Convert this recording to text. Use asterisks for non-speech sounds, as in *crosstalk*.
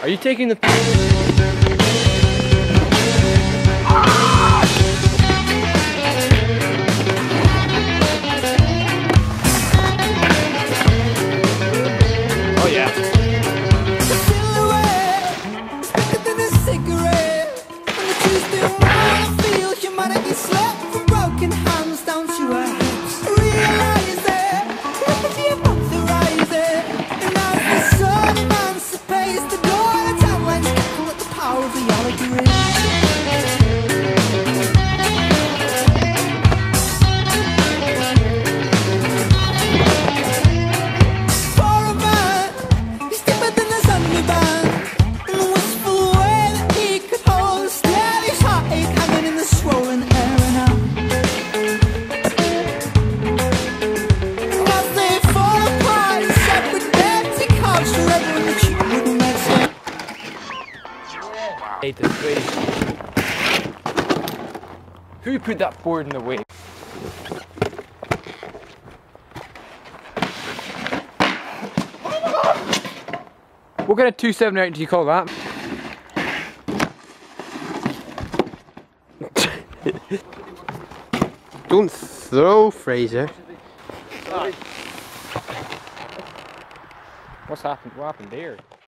Are you taking the... Who put that board in the way? We'll get a 270 out, do you call that? *laughs* Don't throw, Fraser. What's happened? What happened there?